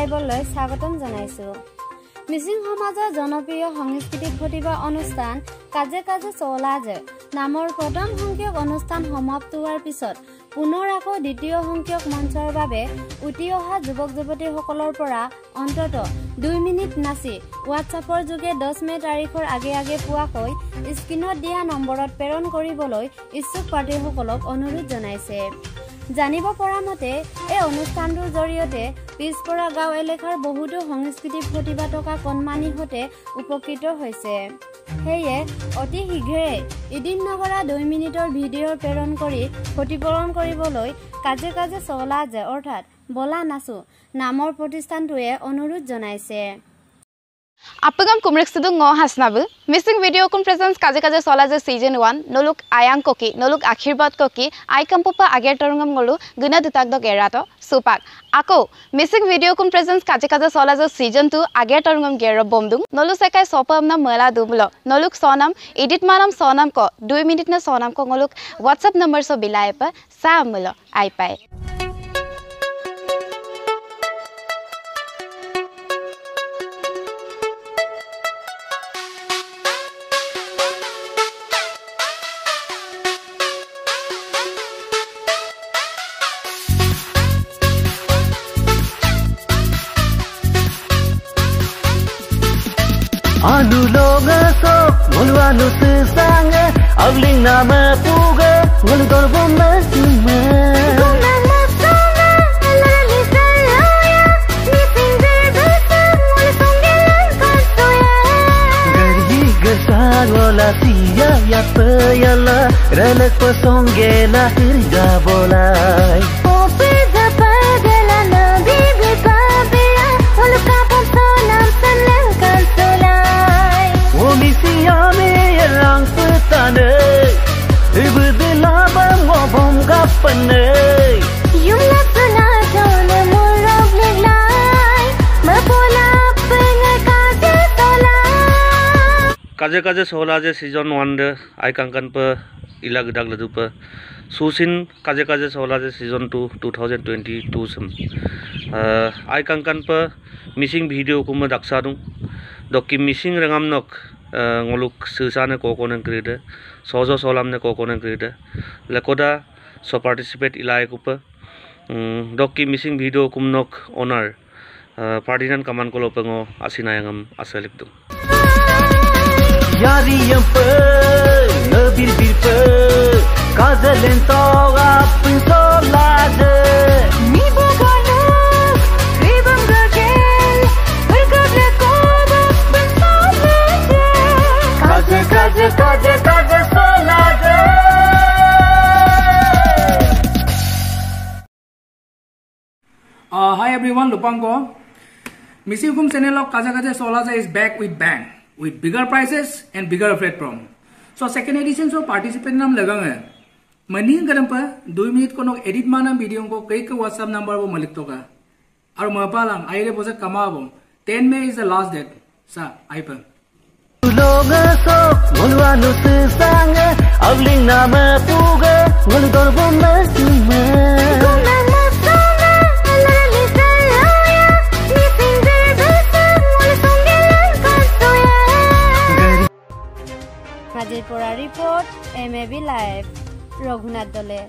লাইভলৈ স্বাগতম জনাইছোঁ। মিচিং সমাজৰ জনপ্ৰিয় সাংস্কৃতিক প্ৰতিভা অনুষ্ঠান কাজে কাজে চলা যে নামৰ প্ৰথম সংখ্যক অনুষ্ঠান সমাপ্ত হোৱাৰ পিছত পুনৰ আকৌ দ্বিতীয় সংখ্যক মঞ্চৰ বাবে উঠি অহা যুৱক যুৱতীসকলৰ পৰা অন্তত দুই মিনিট নাচি হোৱাটছআপৰ যোগে দহ মে' তাৰিখৰ আগে আগে পোৱাকৈ স্ক্ৰীণত দিয়া নম্বৰত প্ৰেৰণ কৰিবলৈ ইচ্ছুক প্ৰাৰ্থীসকলক অনুৰোধ জনাইছে। জানিব পৰা মতে এই অনুষ্ঠানটোৰ জৰিয়তে পিছপৰা গাঁও এলেকাৰ বহুতো সাংস্কৃতিক প্ৰতিভা থকা কণমানিহঁতে উপকৃত হৈছে। সেয়ে অতি শীঘ্ৰে এদিন নগৰা দুই মিনিটৰ ভিডিঅ' প্ৰেৰণ কৰি ক্ষতিপূৰণ কৰিবলৈ কাজে কাজে চলা যে অৰ্থাৎ বলা নাচো নামৰ প্ৰতিষ্ঠানটোৱে অনুৰোধ জনাইছে। Kumrik sidung ngo hasnabu. Missing video kun presence kaje kaje sola je season 1 noluk ayang koki noluk akhirbat koki ai kampupa ager tarungam ngolu guna dutak dok erato supak. Ako missing video kun presence kaje kaje sola je season 2 ager tarungam gero bomdung nolu sekai sopam na mala dumlo noluk sonam edit manam sonam ko 2 minute na sonam ko ngoluk whatsapp number so bilai pa sa mulo ai pai. अनुलोगसो मुलवानु सुसांग अवलिंग नाम पूग मुल दोर्बो मसुम Bola siya ya payala Relek pasong gela hirga bola কাজে কাজে সহলা যে সিজন one আই কাঙ্কান প ইলা গদাক লাদু প। সুসিন কাজে কাজে সহলা যে season two two thousand twenty two সম আই কাঙ্কান প মিসিং ভিডিও কুম দাকসা দু। দকি মিসিং রেঙাম নক অলুক সুসানে ক কোনে গ্রিড সহজ সহলামনে ক কোনে গ্রিড লেকোদা স পার্টিসিপেট ইলা একুপ দকি মিসিং ভিডিও কুম নক অনার ফার্ডিনান কামান কল পেঙ আসি নায়াম আসে লিপ দু। yarıyımpı Ne bir bir pı Kazelin toğa pın sorladı Mi bu garnık Ribim gırgel Hırgırlı koduk pın sorladı Kaze kaze kaze kaze sorladı Uh, hi everyone, Lupango. Missing Kum Senelok Kazakaze Solaza is back with Bang. with bigger prices and bigger platform. So, second edition, so participant नाम लगांग है। मनिंग करम पर दो minute को नोग edit माना video को कई का WhatsApp number वो मलिक तो का। और मपालंग आई रे बोसे कमा वो ten May is the last date सा आई पर। लोग सो मुनवा नुस सांगे अब नाम पूगे मुन दोर Bombay report M A B live Raghunath দলে